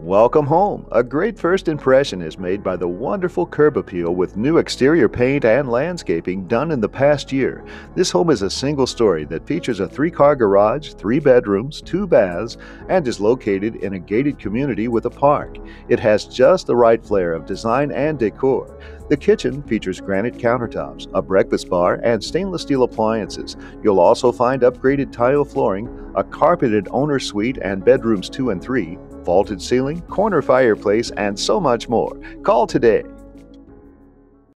Welcome home. A great first impression is made by the wonderful curb appeal with new exterior paint and landscaping done in the past year. This home is a single story that features a three car garage, three bedrooms, two baths, and is located in a gated community with a park. It has just the right flair of design and decor. The kitchen features granite countertops, a breakfast bar, and stainless steel appliances. You'll also find upgraded tile flooring, a carpeted owner suite and bedrooms 2 and 3, vaulted ceiling, corner fireplace, and so much more. Call today